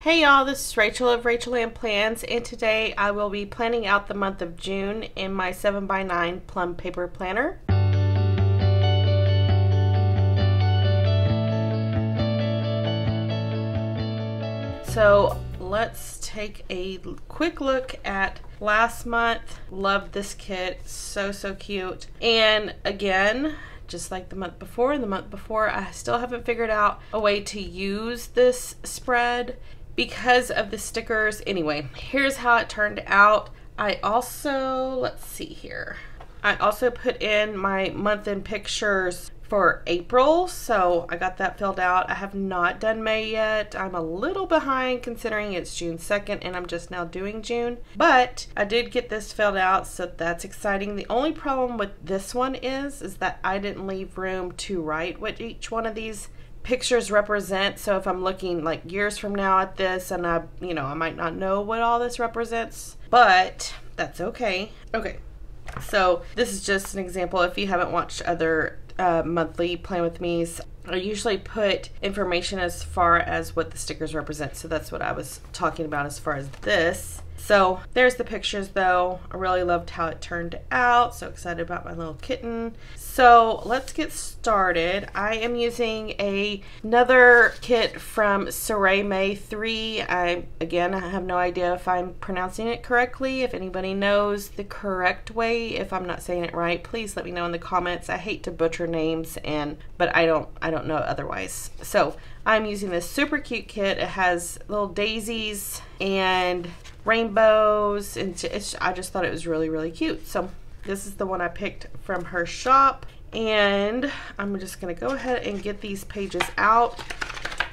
Hey y'all, this is Rachel of Rachel Ann Plans, and today I will be planning out the month of June in my 7x9 plum paper planner. So let's take a quick look at last month. Love this kit, so, so cute. And again, just like the month before and the month before, I still haven't figured out a way to use this spread because of the stickers. Anyway, here's how it turned out. I also, let's see here. I also put in my month in pictures for April, so I got that filled out. I have not done May yet. I'm a little behind considering it's June 2nd and I'm just now doing June, but I did get this filled out, so that's exciting. The only problem with this one is, is that I didn't leave room to write what each one of these pictures represent. So if I'm looking like years from now at this and I, you know, I might not know what all this represents, but that's okay. Okay. So this is just an example. If you haven't watched other uh, monthly plan with me's, I usually put information as far as what the stickers represent. So that's what I was talking about as far as this. So there's the pictures though. I really loved how it turned out. So excited about my little kitten. So let's get started. I am using a, another kit from SarieMae3. I, again, I have no idea if I'm pronouncing it correctly. If anybody knows the correct way, if I'm not saying it right, please let me know in the comments. I hate to butcher names and, but I don't, I don't know otherwise. So I'm using this super cute kit. It has little daisies and rainbows and I just thought it was really, really cute. So this is the one I picked from her shop. And I'm just going to go ahead and get these pages out.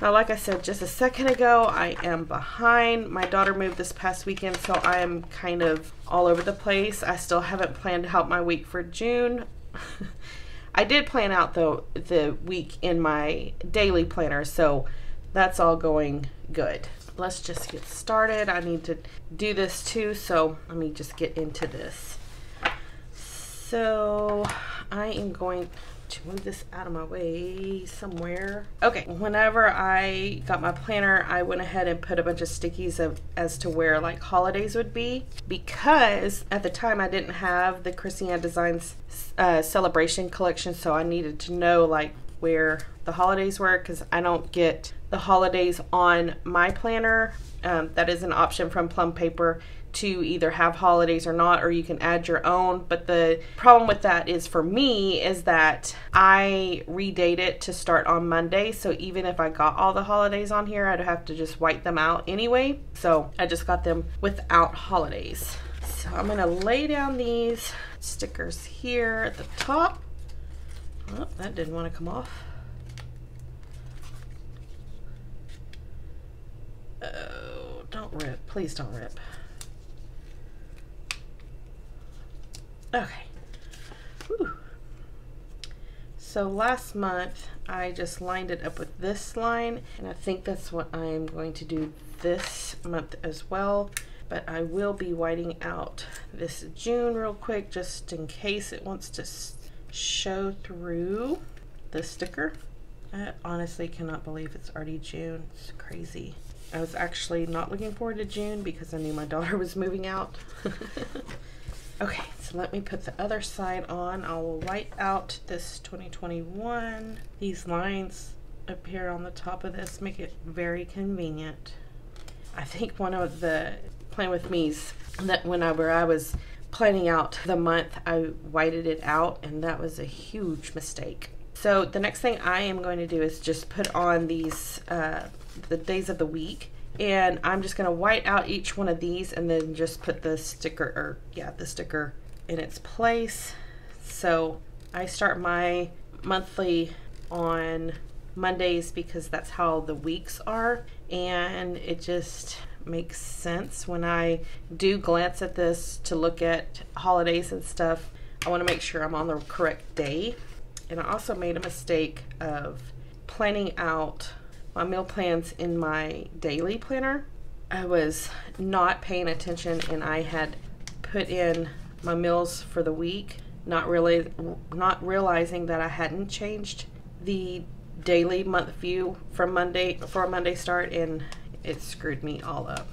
Now, like I said just a second ago, I am behind. My daughter moved this past weekend, so I am kind of all over the place. I still haven't planned out my week for June. I did plan out the, the week in my daily planner, so that's all going good. Let's just get started. I need to do this too, so let me just get into this. So I am going to move this out of my way somewhere. Okay, whenever I got my planner, I went ahead and put a bunch of stickies of as to where like holidays would be because at the time I didn't have the Krissyanne Designs uh, celebration collection, so I needed to know like where the holidays were because I don't get the holidays on my planner. Um, that is an option from Plum Paper to either have holidays or not, or you can add your own. But the problem with that is for me is that I redate it to start on Monday. So even if I got all the holidays on here, I'd have to just wipe them out anyway. So I just got them without holidays. So I'm gonna lay down these stickers here at the top. Oh, that didn't want to come off. Oh, don't rip. Please don't rip. Okay. Whew. So last month I just lined it up with this line and I think that's what I am going to do this month as well but I will be whiting out this June real quick just in case it wants to show through the sticker. I honestly cannot believe it's already June. It's crazy. I was actually not looking forward to June because I knew my daughter was moving out. Okay, so let me put the other side on. I will write out this 2021. These lines appear on the top of this, make it very convenient. I think one of the plan with me's that whenever I was planning out the month, I whited it out and that was a huge mistake. So the next thing I am going to do is just put on these, uh, the days of the week and I'm just going to white out each one of these and then just put the sticker or yeah the sticker in its place. So I start my monthly on Mondays because that's how the weeks are. And it just makes sense. When I do glance at this to look at holidays and stuff I want to make sure I'm on the correct day. And I also made a mistake of planning out my meal plans in my daily planner. I was not paying attention and I had put in my meals for the week, not really not realizing that I hadn't changed the daily month view from Monday for a Monday start and it screwed me all up.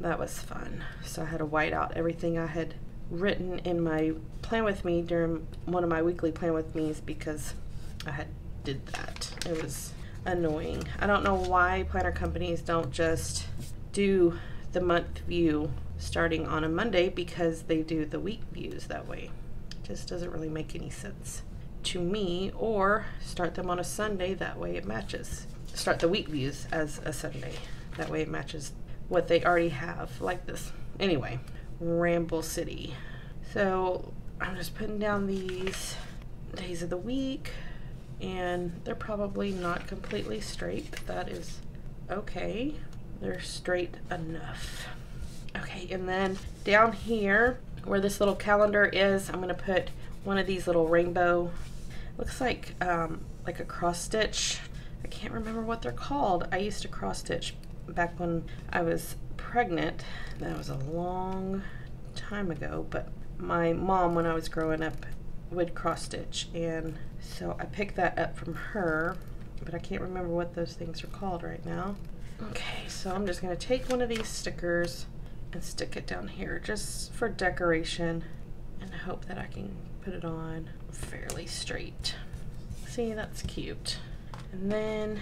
That was fun. So I had to white out everything I had written in my plan with me during one of my weekly plan with me's because I had did that. It was annoying. I don't know why planner companies don't just do the month view starting on a Monday because they do the week views that way. It just doesn't really make any sense to me or start them on a Sunday that way it matches. Start the week views as a Sunday. That way it matches what they already have like this. Anyway, Ramble City. So I'm just putting down these days of the week and they're probably not completely straight, but that is okay. They're straight enough. Okay, and then down here where this little calendar is, I'm gonna put one of these little rainbow, looks like um, like a cross stitch. I can't remember what they're called. I used to cross stitch back when I was pregnant. That was a long time ago, but my mom, when I was growing up, would cross stitch, and so I picked that up from her, but I can't remember what those things are called right now. Okay, so I'm just gonna take one of these stickers and stick it down here just for decoration and hope that I can put it on fairly straight. See, that's cute. And then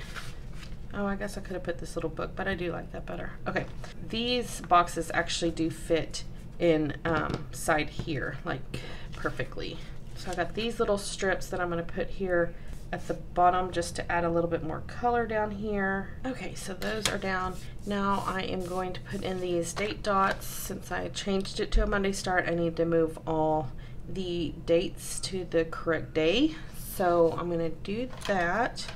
Oh, I guess I could have put this little book, but I do like that better. Okay, these boxes actually do fit in um, side here, like perfectly. So I got these little strips that I'm gonna put here at the bottom just to add a little bit more color down here. Okay, so those are down. Now I am going to put in these date dots. Since I changed it to a Monday start, I need to move all the dates to the correct day. So I'm gonna do that.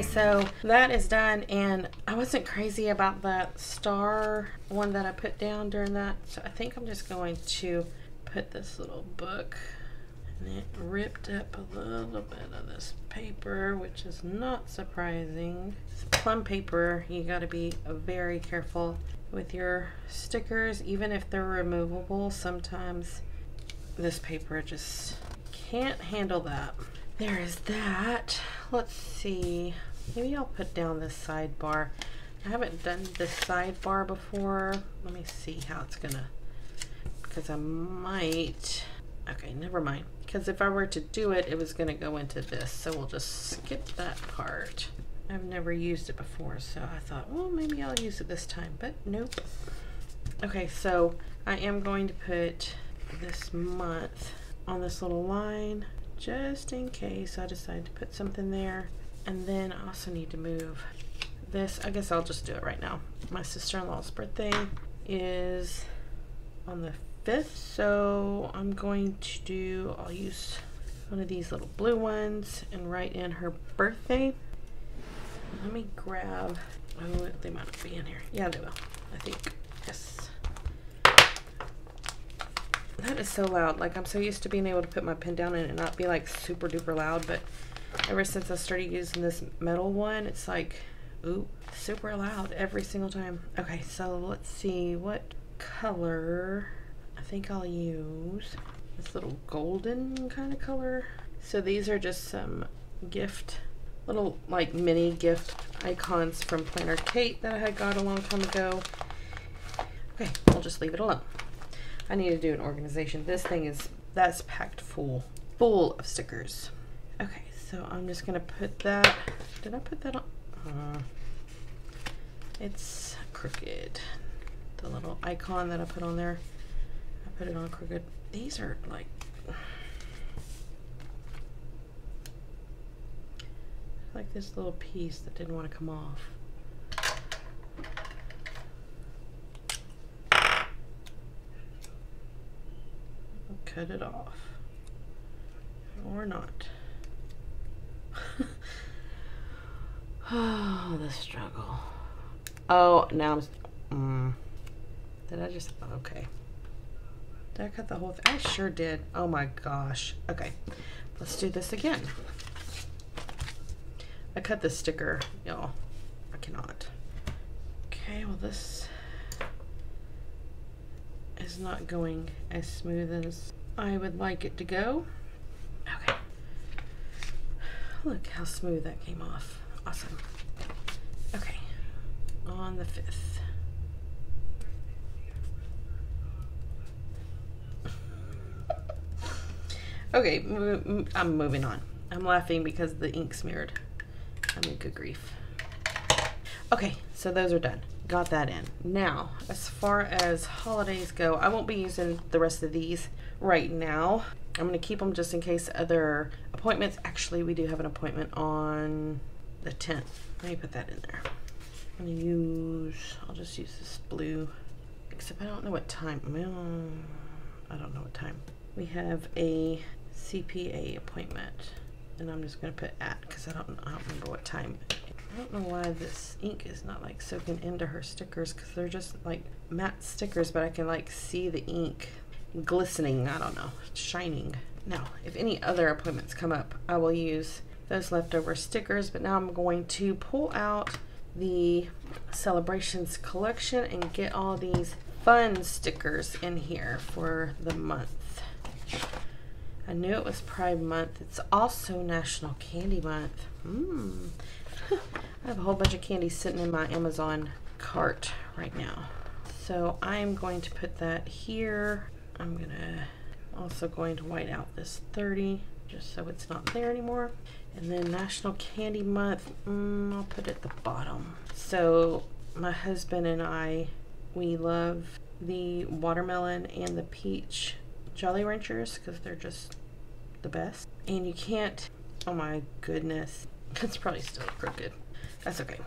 Okay, so that is done, and I wasn't crazy about that star one that I put down during that, so I think I'm just going to put this little book, and it ripped up a little bit of this paper, which is not surprising. It's plum paper, you gotta be very careful with your stickers, even if they're removable, sometimes this paper just can't handle that. There is that. Let's see. Maybe I'll put down this sidebar. I haven't done this sidebar before. Let me see how it's gonna, because I might, okay, never mind. Because if I were to do it, it was gonna go into this. So we'll just skip that part. I've never used it before, so I thought, well, maybe I'll use it this time, but nope. Okay, so I am going to put this month on this little line just in case I decide to put something there. And then I also need to move this. I guess I'll just do it right now. My sister-in-law's birthday is on the 5th, so I'm going to do, I'll use one of these little blue ones and write in her birthday. Let me grab, oh, they might not be in here. Yeah, they will, I think. Yes. That is so loud. Like I'm so used to being able to put my pen down and it not be like super duper loud, but ever since I started using this metal one, it's like, ooh, super loud every single time. Okay, so let's see what color I think I'll use. This little golden kind of color. So these are just some gift, little like mini gift icons from Planner Kate that I had got a long time ago. Okay, I'll just leave it alone. I need to do an organization. This thing is, that's packed full, full of stickers. Okay, so I'm just gonna put that, did I put that on? Uh, it's crooked. The little icon that I put on there, I put it on crooked. These are like, like this little piece that didn't want to come off. cut it off. Or not. Oh, the struggle. Oh, now I'm... Mm, did I just... Okay. Did I cut the whole thing? I sure did. Oh my gosh. Okay. Let's do this again. I cut the sticker, y'all. I cannot. Okay, well this is not going as smooth as I would like it to go. Okay. Look how smooth that came off. Awesome. Okay. On the 5th. Okay, I'm moving on. I'm laughing because the ink smeared. I mean, good grief. Okay, so those are done. Got that in. Now, as far as holidays go, I won't be using the rest of these right now. I'm going to keep them just in case other appointments. Actually, we do have an appointment on the 10th. Let me put that in there. I'm going to use, I'll just use this blue, except I don't know what time. Mm, I don't know what time. We have a CPA appointment, and I'm just going to put at because I don't, I don't remember what time. I don't know why this ink is not like soaking into her stickers because they're just like matte stickers, but I can like see the ink glistening. I don't know, shining. Now, if any other appointments come up, I will use those leftover stickers, but now I'm going to pull out the celebrations collection and get all these fun stickers in here for the month. I knew it was Pride Month. It's also National Candy Month. Mmm. I have a whole bunch of candy sitting in my Amazon cart right now. So I'm going to put that here. I'm gonna also going to white out this 30 just so it's not there anymore. And then National Candy Month, mm, I'll put it at the bottom. So my husband and I, we love the watermelon and the peach Jolly Ranchers because they're just the best. And you can't, oh my goodness, it's probably still crooked. That's okay.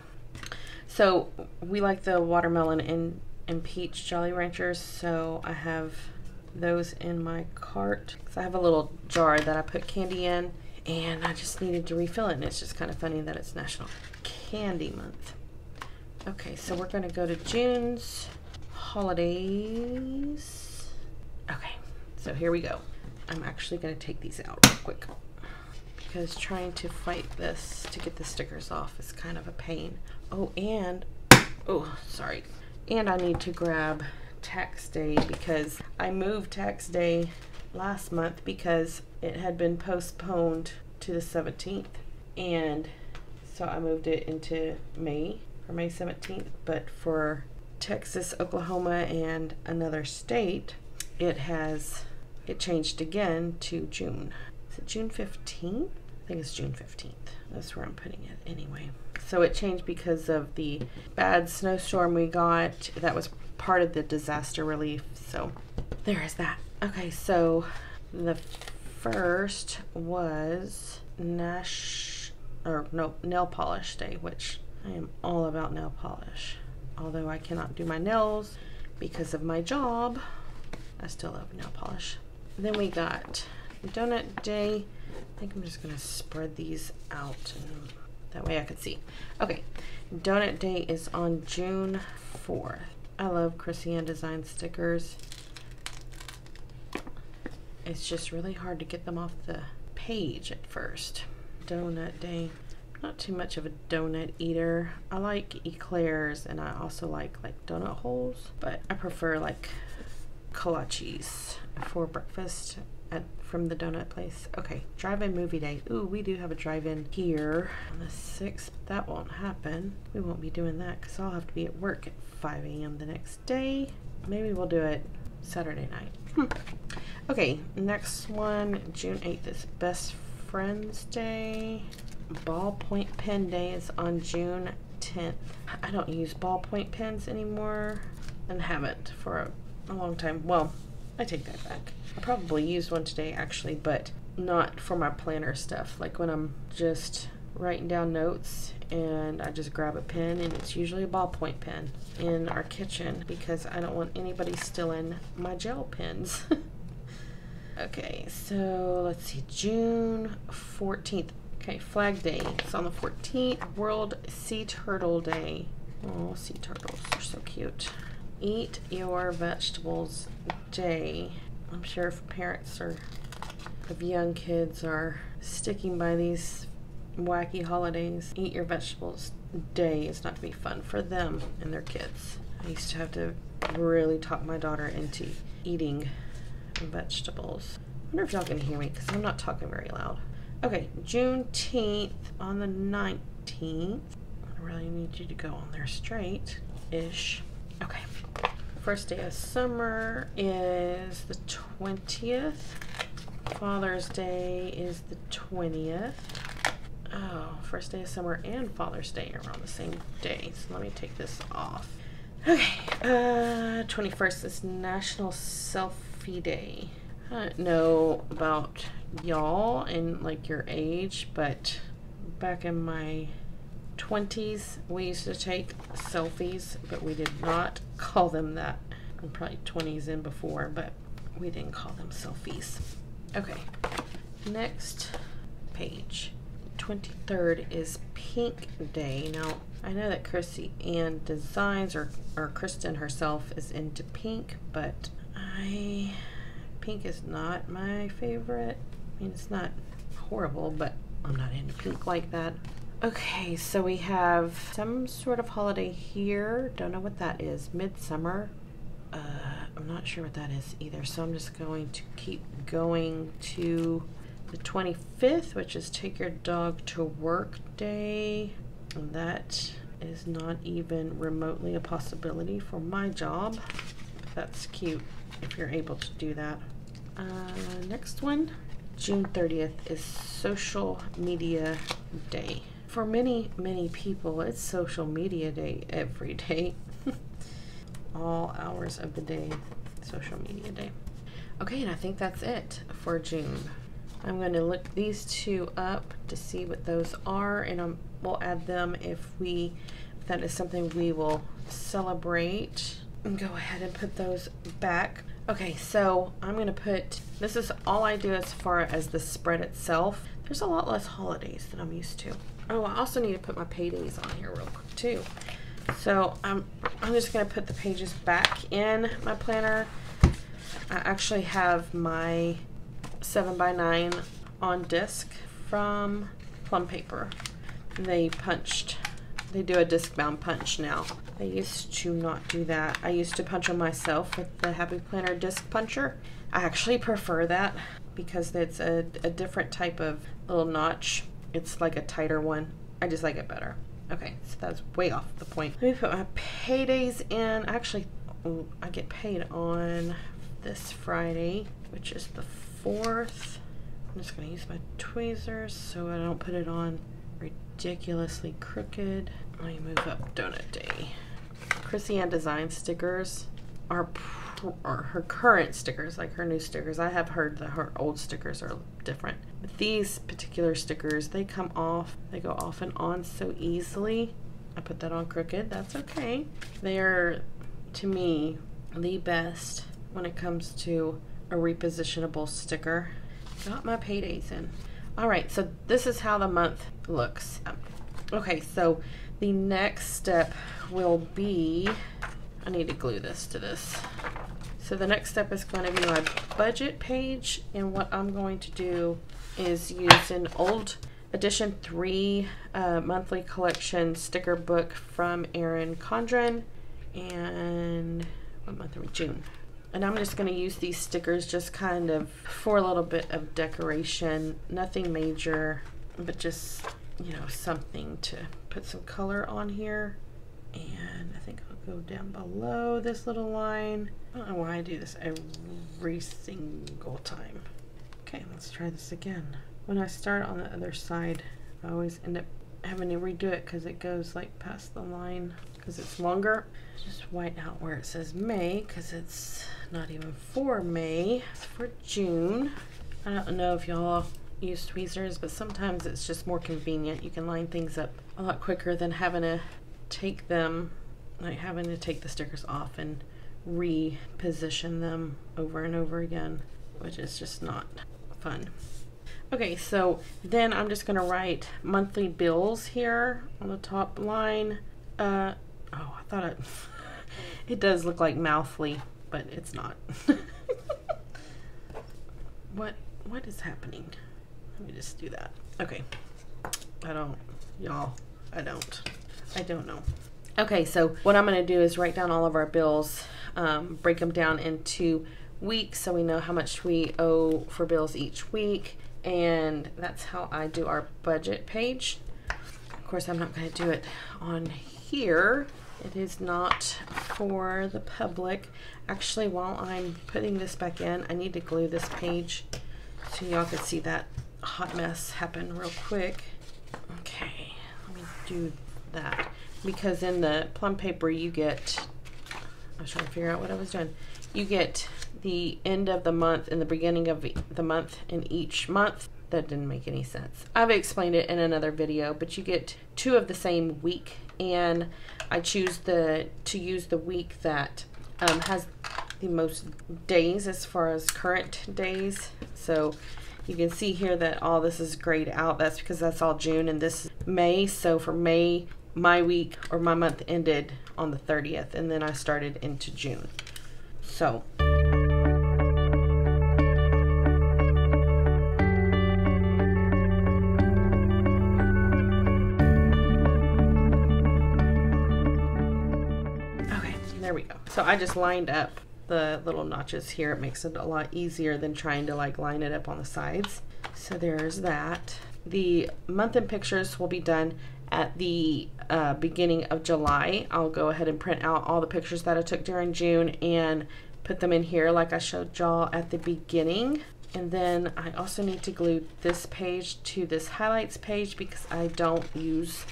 So we like the watermelon and, and peach Jolly Ranchers, so I have those in my cart. So I have a little jar that I put candy in and I just needed to refill it and it's just kind of funny that it's National Candy Month. Okay, so we're going to go to June's holidays. Okay, so here we go. I'm actually going to take these out real quick because trying to fight this to get the stickers off is kind of a pain. Oh, and, oh, sorry. And I need to grab tax day because I moved tax day last month because it had been postponed to the 17th. And so I moved it into May for May 17th. But for Texas, Oklahoma, and another state, it has it changed again to June. Is it June 15th? I think it's June 15th. That's where I'm putting it anyway. So it changed because of the bad snowstorm we got. That was part of the disaster relief. So there is that. Okay, so the first was Nash or no nail polish day, which I am all about nail polish. Although I cannot do my nails because of my job, I still love nail polish. Then we got donut day. I think I'm just gonna spread these out and that way I could see. Okay, donut day is on June 4th. I love Krissyanne Design stickers. It's just really hard to get them off the page at first. Donut day. Not too much of a donut eater. I like eclairs and I also like like donut holes, but I prefer like kolaches for breakfast at, from the donut place. Okay, drive-in movie day. Ooh, we do have a drive-in here on the 6th. That won't happen. We won't be doing that because I'll have to be at work at 5 a.m. the next day. Maybe we'll do it Saturday night. Hmm. Okay, next one, June 8th is Best Friends Day. Ballpoint Pen Day is on June 10th. I don't use ballpoint pens anymore and haven't for a, a long time. Well, I take that back. I probably used one today actually, but not for my planner stuff. Like when I'm just writing down notes and I just grab a pen and it's usually a ballpoint pen in our kitchen because I don't want anybody stealing my gel pens. okay, so let's see, June 14th. Okay, Flag Day. It's on the 14th. World Sea Turtle Day. Oh, sea turtles are so cute. Eat your vegetables day. I'm sure if parents or if young kids are sticking by these wacky holidays. Eat your vegetables day is not going to be fun for them and their kids. I used to have to really talk my daughter into eating vegetables. I wonder if y'all can hear me because I'm not talking very loud. Okay, Juneteenth on the 19th. I really need you to go on there straight ish. Okay. First day of summer is the 20th. Father's Day is the 20th. Oh, first day of summer and Father's Day are on the same day. So let me take this off. Okay, uh, 21st is National Selfie Day. I don't know about y'all and like your age, but back in my 20s, we used to take selfies, but we did not call them that. I'm probably 20s in before, but we didn't call them selfies. Okay, next page. 23rd is Pink Day. Now, I know that Chrissy Ann Designs or, or Kristen herself is into pink, but I pink is not my favorite. I mean, it's not horrible, but I'm not into pink like that. Okay, so we have some sort of holiday here. Don't know what that is. Midsummer. Uh, I'm not sure what that is either, so I'm just going to keep going to the 25th, which is Take Your Dog to Work Day. And that is not even remotely a possibility for my job. That's cute if you're able to do that. Uh, next one, June 30th is Social Media Day. For many, many people, it's Social Media Day every day. All hours of the day, Social Media Day. Okay, and I think that's it for June. I'm going to look these two up to see what those are, and I'm, we'll add them if we if that is something we will celebrate. And go ahead and put those back. Okay, so I'm going to put this is all I do as far as the spread itself. There's a lot less holidays than I'm used to. Oh, I also need to put my paydays on here real quick too. So I'm I'm just going to put the pages back in my planner. I actually have my 7 by 9 on disc from Plum Paper. They punched, they do a disc bound punch now. I used to not do that. I used to punch them myself with the Happy Planner disc puncher. I actually prefer that because it's a, a different type of little notch. It's like a tighter one. I just like it better. Okay, so that's way off the point. Let me put my paydays in. Actually, I get paid on this Friday, which is the 4th. I'm just going to use my tweezers so I don't put it on ridiculously crooked. Let me move up Donut Day. Krissyanne Design stickers are, her current stickers, like her new stickers. I have heard that her old stickers are different. But these particular stickers, they come off, they go off and on so easily. I put that on crooked, that's okay. They are, to me, the best when it comes to a repositionable sticker. Got my paydays in. All right, so this is how the month looks. Okay, so the next step will be, I need to glue this to this. So the next step is going to be my budget page, and what I'm going to do is use an old edition 3 uh, monthly collection sticker book from Erin Condren, and what month are we? June. And I'm just going to use these stickers just kind of for a little bit of decoration. Nothing major, but just, you know, something to put some color on here. And I think I'll go down below this little line. I don't know why I do this every single time. Okay, let's try this again. When I start on the other side, I always end up having to redo it because it goes like past the line because it's longer. Just white out where it says May because it's not even for May. It's for June. I don't know if y'all use tweezers, but sometimes it's just more convenient. You can line things up a lot quicker than having to take them, like having to take the stickers off and reposition them over and over again, which is just not fun. Okay, so then I'm just to write monthly bills here on the top line. Uh, oh, I thought it, it does look like mouthly, but it's not. what What is happening? Let me just do that. Okay. I don't, y'all. I don't. I don't know. Okay, so what I'm going to do is write down all of our bills, um, break them down into weeks so we know how much we owe for bills each week. And that's how I do our budget page. Of course, I'm not going to do it on here. It is not for the public. Actually, while I'm putting this back in, I need to glue this page so y'all can see that hot mess happen real quick. Okay, let me do that. Because in the plum paper you get, I was trying to figure out what I was doing. You get the end of the month and the beginning of the month in each month. That didn't make any sense. I've explained it in another video, but you get two of the same week and I choose the to use the week that um, has the most days as far as current days. So you can see here that all this is grayed out. That's because that's all June and this is May. So for May, my week or my month ended on the 30th and then I started into June. So Okay, there we go. So I just lined up the little notches here. It makes it a lot easier than trying to like line it up on the sides. So there's that. The month in pictures will be done at the uh, beginning of July. I'll go ahead and print out all the pictures that I took during June and put them in here like I showed y'all at the beginning. And then I also need to glue this page to this highlights page because I don't use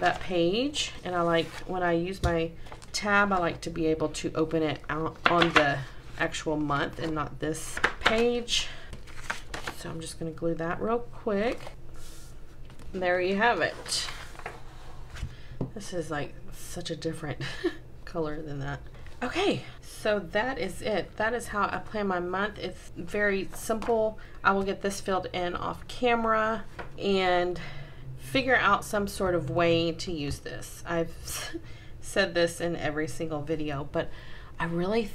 that page. And I like, when I use my tab, I like to be able to open it out on the actual month and not this page. So I'm just going to glue that real quick. And there you have it. This is like such a different color than that. Okay, so that is it. That is how I plan my month. It's very simple. I will get this filled in off camera and figure out some sort of way to use this. I've said this in every single video, but I really,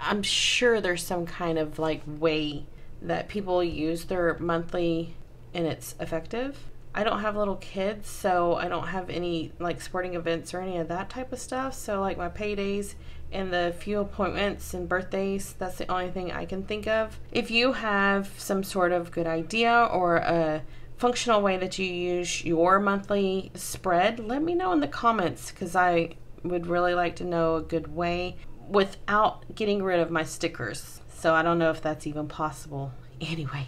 I'm sure there's some kind of like way that people use their monthly and it's effective. I don't have little kids, so I don't have any like sporting events or any of that type of stuff. So like my paydays and the few appointments and birthdays, that's the only thing I can think of. If you have some sort of good idea or a functional way that you use your monthly spread, let me know in the comments because I would really like to know a good way without getting rid of my stickers. So I don't know if that's even possible. Anyway,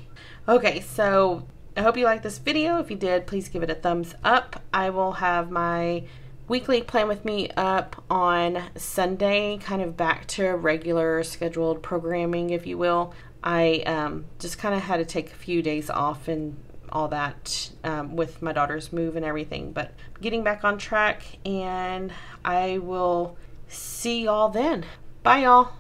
okay, so I hope you liked this video. If you did, please give it a thumbs up. I will have my weekly plan with me up on Sunday, kind of back to regular scheduled programming, if you will. I um, just kind of had to take a few days off and all that um, with my daughter's move and everything. But getting back on track, and I will see y'all then. Bye, y'all.